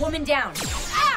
Woman down. Ah!